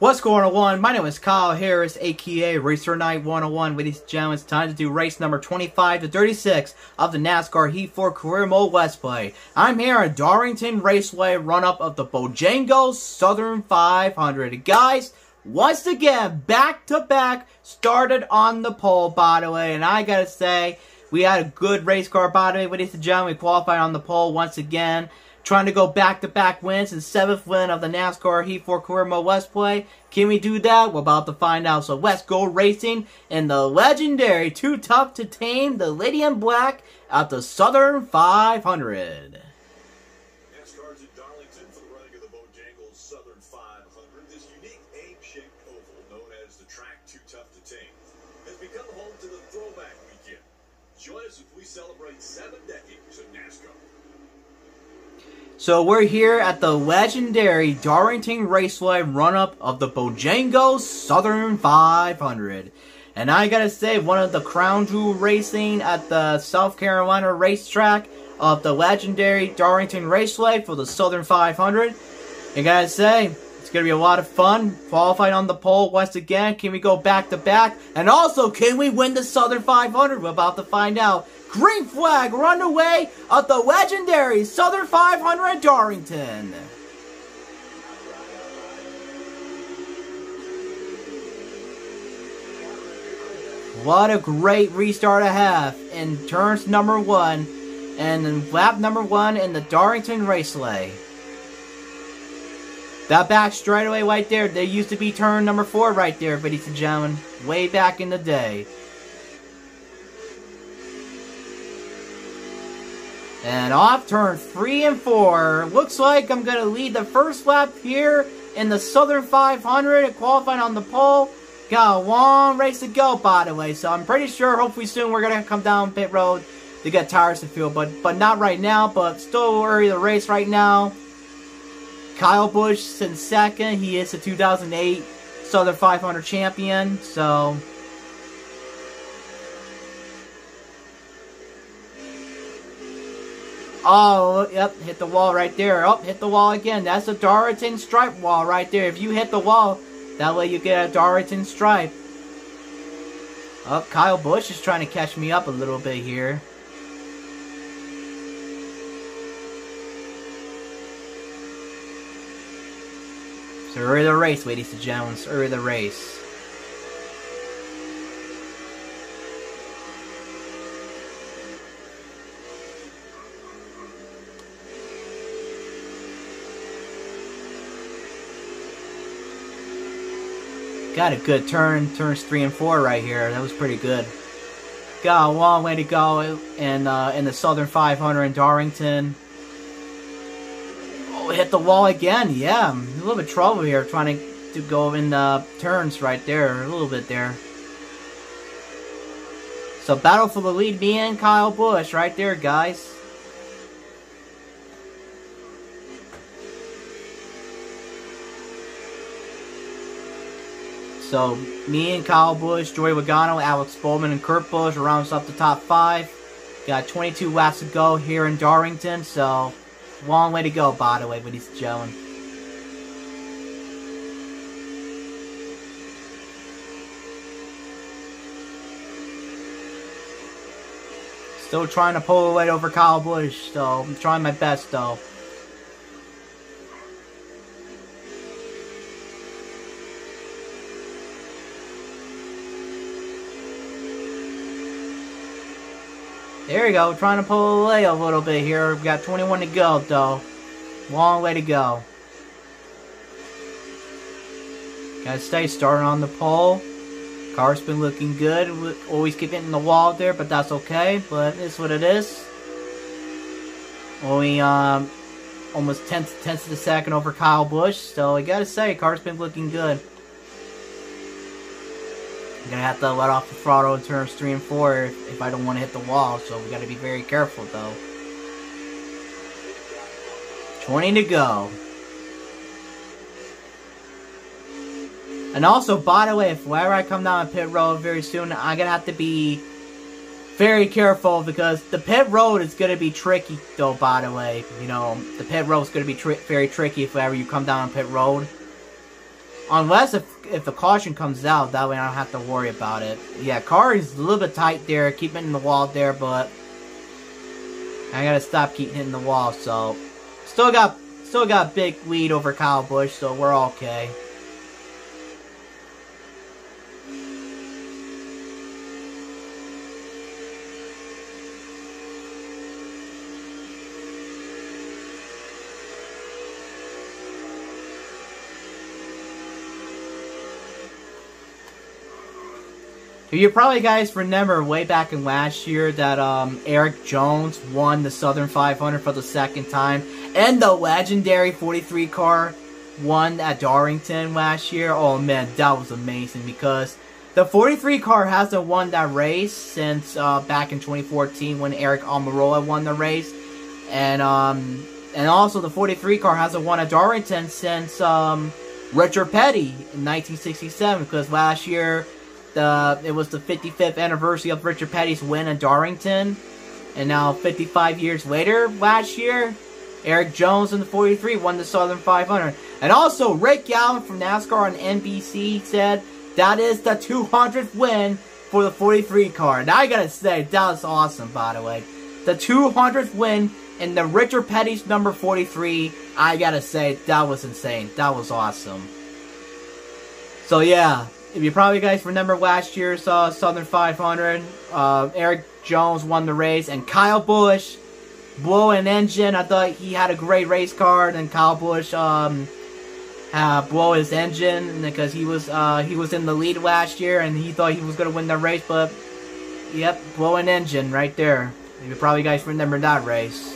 What's going on? My name is Kyle Harris, aka Racer Knight 101. Ladies and gentlemen, it's time to do race number 25 to 36 of the NASCAR Heat 4 Career Mode Let's Play. I'm here at Darlington Raceway run-up of the Bojangles Southern 500. Guys, once again, back-to-back, started on the pole, by the way, and I gotta say, we had a good race car, by the way, ladies and gentlemen. We qualified on the pole once again trying to go back-to-back wins and seventh win of the NASCAR Heat 4 Career Let's Play. Can we do that? We're about to find out. So let's go racing in the legendary Too Tough to Tame, the Lady in Black at the Southern 500. So we're here at the legendary Darlington Raceway run-up of the Bojangles Southern 500. And I gotta say, one of the crown jewel racing at the South Carolina racetrack of the legendary Darlington Raceway for the Southern 500. I gotta say, it's gonna be a lot of fun. Qualified on the pole once again. Can we go back to back? And also, can we win the Southern 500? We're about to find out. Green flag run away of the legendary Southern 500 at Darlington. What a great restart I have in turns number one and in lap number one in the Darlington Raceway. That back straightaway right there, there used to be turn number four right there, ladies and gentlemen, way back in the day. And off turn three and four. Looks like I'm going to lead the first lap here in the Southern 500 and qualifying on the pole. Got a long race to go, by the way. So I'm pretty sure, hopefully soon, we're going to come down pit road to get tires to fill. But, but not right now, but still early the race right now. Kyle Busch in second. He is the 2008 Southern 500 champion. So Oh, yep, hit the wall right there. Oh, hit the wall again. That's a Darlington stripe wall right there. If you hit the wall, that way you get a Darlington stripe. Oh, Kyle Busch is trying to catch me up a little bit here. So early the race, ladies and gentlemen. Early the race. Got a good turn, turns three and four right here. That was pretty good. Got a long way to go in uh, in the Southern 500 in Darlington. Oh, hit the wall again. Yeah, a little bit trouble here trying to, to go in the turns right there, a little bit there. So battle for the lead, me and Kyle Busch right there, guys. So, me and Kyle Busch, Joey Logano, Alex Bowman, and Kurt Busch rounds up the top five. Got 22 laps to go here in Darlington, so long way to go, by the way, ladies and gentlemen. Still trying to pull away over Kyle Busch, so I'm trying my best, though. There we go, trying to pull away a little bit here. We've got 21 to go, though. Long way to go. Gotta stay starting on the pole. Car's been looking good. Always keep hitting the wall there, but that's okay. But it's what it is. Only um, almost tenth tenths of a second over Kyle Busch. So I gotta say, car's been looking good. Gonna have to let off the throttle in turns three and four if, if I don't want to hit the wall. So we gotta be very careful though. 20 to go. And also, by the way, if whenever I come down pit road very soon, I'm gonna have to be very careful because the pit road is gonna be tricky. Though, by the way, you know the pit road is gonna be tri very tricky if ever you come down on pit road. Unless if, if the caution comes out, that way I don't have to worry about it. Yeah, car is a little bit tight there, keeping in the wall there, but I gotta stop keeping hitting the wall, so still got still got big lead over Kyle Busch, so we're okay. You probably guys remember way back in last year that um, Erik Jones won the Southern 500 for the second time, and the legendary 43 car won at Darlington last year. Oh man, that was amazing because the 43 car hasn't won that race since uh, back in 2014 when Aric Almirola won the race, and um, and also the 43 car hasn't won at Darlington since um, Richard Petty in 1967 because last year the it was the 55th anniversary of Richard Petty's win at Darlington, and now 55 years later, last year, Erik Jones in the 43 won the Southern 500. And also, Rick Allen from NASCAR on NBC said that is the 200th win for the 43 car. And I gotta say, that was awesome, by the way. The 200th win in the Richard Petty's number 43, I gotta say, that was insane. That was awesome. So yeah, if you probably guys remember last year's uh, Southern 500, uh, Erik Jones won the race, and Kyle Busch blew an engine. I thought he had a great race car, and Kyle Busch um, uh, blew his engine because he was uh, he was in the lead last year, and he thought he was going to win the race, but yep, blow an engine right there. You probably guys remember that race.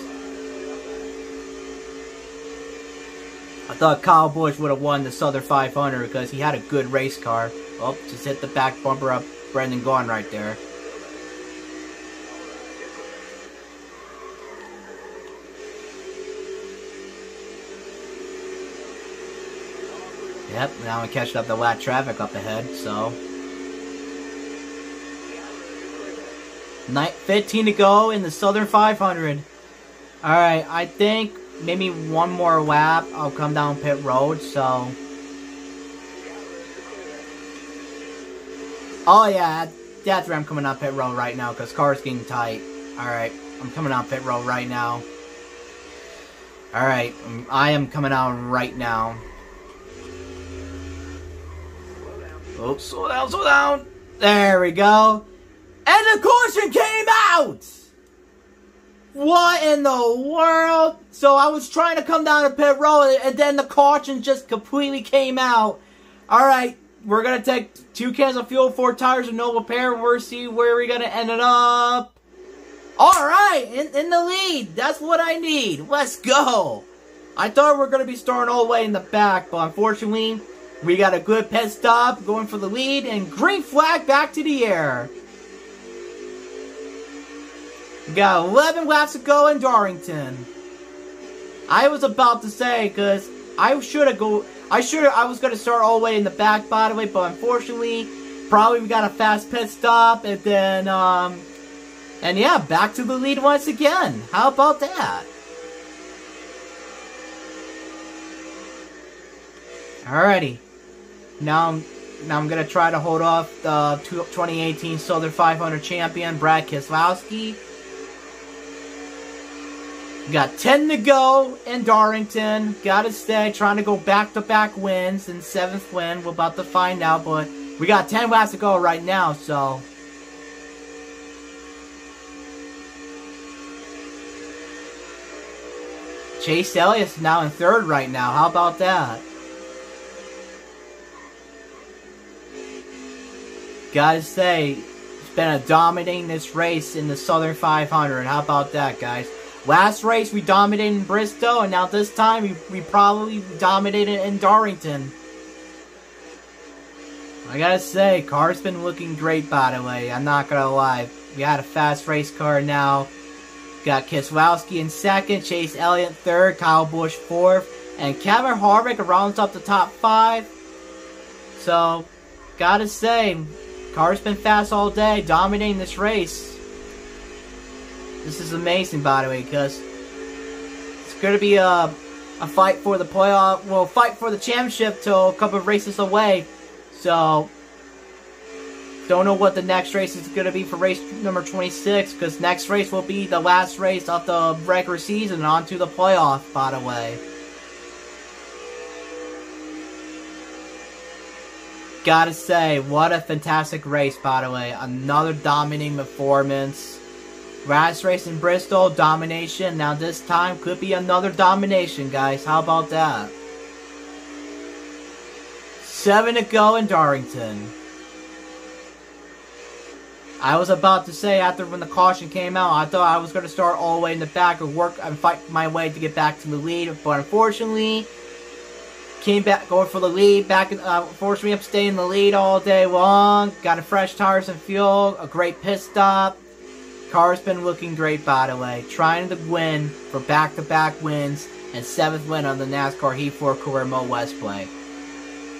I thought Kyle Busch would have won the Southern 500 because he had a good race car. Oh, just hit the back bumper up Brendan Gaughan right there. Yep, now I'm catching up the lat traffic up ahead, so. Night 15 to go in the Southern 500. Alright, I think maybe one more lap, I'll come down pit road, so. Oh yeah, that's where I'm coming out pit row right now because car's getting tight. Alright, I'm coming out pit row right now. Alright, um, I am coming out right now. Oops, slow down, slow down. There we go. And the caution came out! What in the world? So I was trying to come down to pit row and then the caution just completely came out. Alright, we're gonna take two cans of fuel, four tires, and no repair. We're see where we're gonna end it up. All right, in, in the lead. That's what I need. Let's go. I thought we are gonna be starting all the way in the back, but unfortunately, we got a good pit stop going for the lead, and green flag back to the air. We got 11 laps to go in Darlington. I was about to say, because I should have go. I should I was gonna start all the way in the back, by the way, but unfortunately, probably we got a fast pit stop, and then um, and yeah, back to the lead once again. How about that? Alrighty, now I'm now I'm gonna try to hold off the 2018 Southern 500 champion Brad Keselowski. Got 10 to go in Darlington. Gotta stay, trying to go back-to-back wins and seventh win. We're about to find out, but we got 10 laps to go right now, so... Chase Elliott's now in third right now. How about that? Gotta say, it's been a dominating this race in the Southern 500. How about that, guys? Last race we dominated in Bristol, and now this time we, we probably dominated in Darlington. I gotta say, car's been looking great by the way, I'm not gonna lie. We got a fast race car now. Got Keselowski in second, Chase Elliott third, Kyle Busch fourth, and Kevin Harvick rounds up the top five. So, gotta say, car's been fast all day, dominating this race. This is amazing, by the way, because it's going to be a, a fight for the playoff, uh, well, fight for the championship till a couple of races away. So, don't know what the next race is going to be for race number 26, because next race will be the last race of the regular season and on to the playoff, by the way. Gotta say, what a fantastic race, by the way. Another dominating performance. Last race in Bristol, domination. Now this time could be another domination, guys. How about that? Seven to go in Darlington. I was about to say after when the caution came out, I thought I was going to start all the way in the back and work and fight my way to get back to the lead, but unfortunately, came back going for the lead. Back, uh, forced me up staying in the lead all day long. Got a fresh tires and fuel, a great pit stop. Car's been looking great, by the way. Trying to win for back-to-back wins and seventh win on the NASCAR Heat 4 Career Mode Let's Play.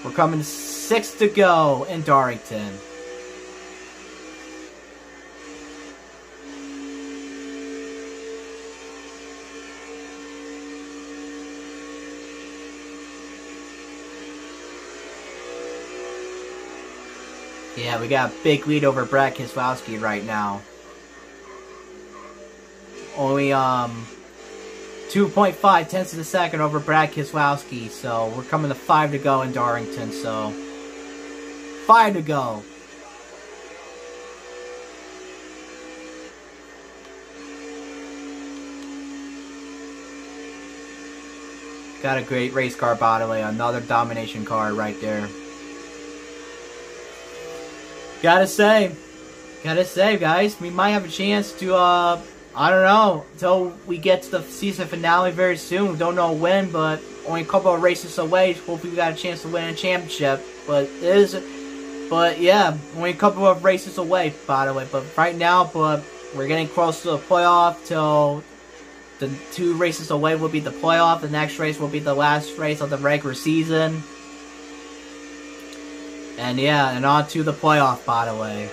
We're coming six to go in Darlington. Yeah, we got a big lead over Brad Keselowski right now. Only, um, 2.5 tenths of a second over Brad Keselowski, so we're coming to 5 to go in Darlington, so 5 to go. Got a great race car, by the way. Another domination car right there. Gotta say, gotta say, guys, we might have a chance to, uh, I don't know, until we get to the season finale very soon. Don't know when, but only a couple of races away. Hopefully, we got a chance to win a championship. But it is, but yeah, only a couple of races away, by the way. But right now, but we're getting close to the playoff. Till the two races away will be the playoff. The next race will be the last race of the regular season. And yeah, and on to the playoff, by the way.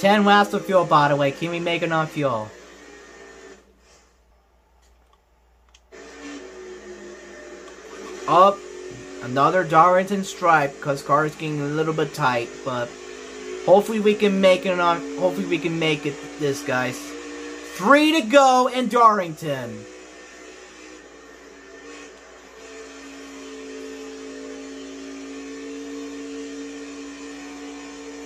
10 laps of fuel, by the way. Can we make enough fuel? Up. Another Darlington stripe, because car's getting a little bit tight, but hopefully we can make it on, hopefully we can make it this, guys. Three to go in Darlington.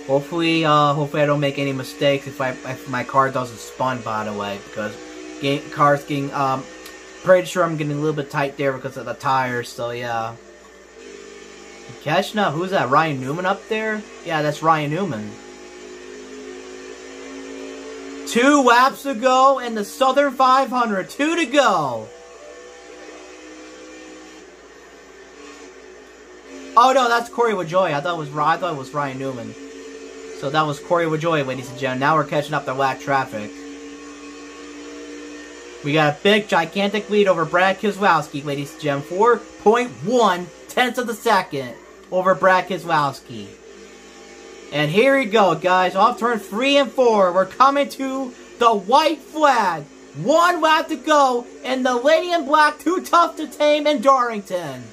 Hopefully, uh, hopefully I don't make any mistakes if I if my car doesn't spun. By the way, because game, car's getting um, pretty sure I'm getting a little bit tight there because of the tires. So yeah. Catching up. Who's that? Ryan Newman up there? Yeah, that's Ryan Newman. Two laps to go in the Southern 500. Two to go. Oh no, that's Corey LaJoie. I thought it was I thought it was Ryan Newman. So that was Corey LaJoie, ladies and gentlemen. Now we're catching up the lap traffic. We got a big, gigantic lead over Brad Keselowski, ladies and gentlemen. 4.1 tenths of the second over Brad Keselowski. And here we go, guys. Off turn 3 and 4. We're coming to the white flag. One lap to go in the Lady in Black Too Tough to Tame in Darlington.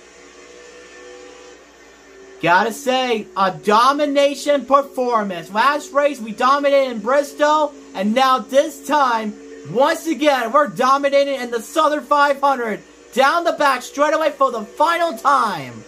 Gotta say, a domination performance. Last race, we dominated in Bristol, and now this time, once again, we're dominating in the Southern 500. Down the back, straight away for the final time.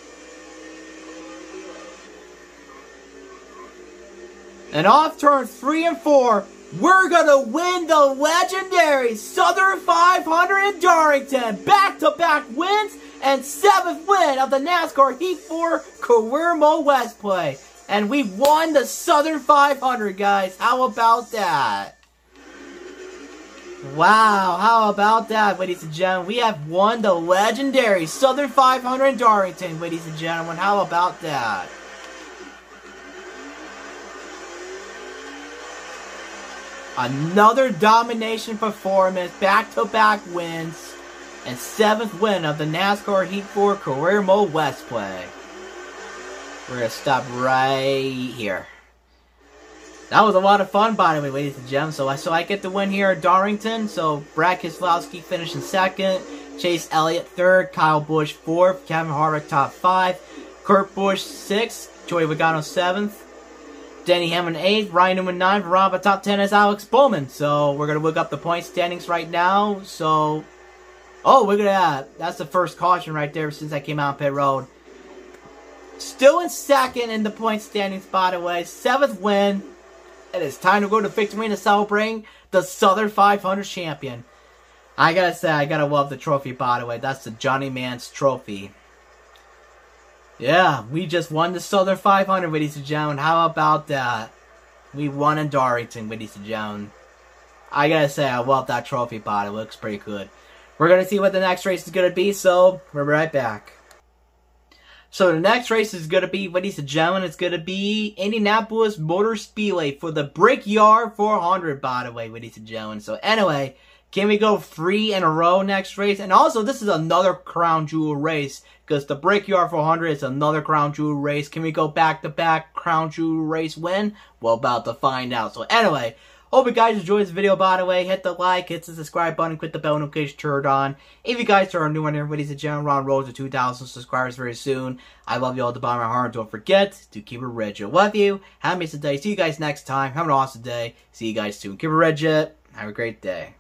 And off turn 3 and 4, we're gonna win the legendary Southern 500 in Darlington. Back-to-back -back wins and seventh win of the NASCAR Heat 4 Career Mode Let's Play. And we won the Southern 500, guys. How about that? Wow, how about that, ladies and gentlemen? We have won the legendary Southern 500 in Darlington, ladies and gentlemen. How about that? Another domination performance, back-to-back -back wins and seventh win of the NASCAR Heat 4 Career Mode Let's Play. We're going to stop right here. That was a lot of fun, by the way, ladies and gentlemen. So I so I get the win here at Darlington. So Brad Keselowski finishing second, Chase Elliott third, Kyle Busch fourth, Kevin Harvick top five, Kurt Busch sixth, Joey Logano seventh, Denny Hamlin eighth, Ryan Newman ninth, Rob top ten is Alex Bowman. So we're gonna look up the point standings right now. So, oh look at that, that's the first caution right there since I came out on pit road. Still in second in the point standings, by the way. Seventh win. It is time to go to victory to celebrate the Southern 500 champion. I gotta say, I gotta love the trophy, by the way. That's the Johnny Mantz trophy. Yeah, we just won the Southern 500, ladies and gentlemen. How about that? We won in Darlington, ladies and gentlemen. I gotta say, I love that trophy, by the way. It looks pretty good. We're gonna see what the next race is gonna be, so we're right back. So the next race is going to be, ladies and gentlemen, it's going to be Indianapolis Motor Speedway for the Brickyard 400, by the way, ladies and gentlemen. So anyway, can we go three in a row next race? And also, this is another crown jewel race because the Brickyard 400 is another crown jewel race. Can we go back-to-back crown jewel race win? Well, about to find out. So anyway, Hope you guys enjoyed this video, by the way. Hit the like, hit the subscribe button, click the bell notification turned on. If you guys are new on here, ladies and gentlemen, we're to 2,000 subscribers very soon. I love you all to the bottom of my heart. Don't forget to keep it rich. I love you. Have a nice day. See you guys next time. Have an awesome day. See you guys soon. Keep it rich. Have a great day.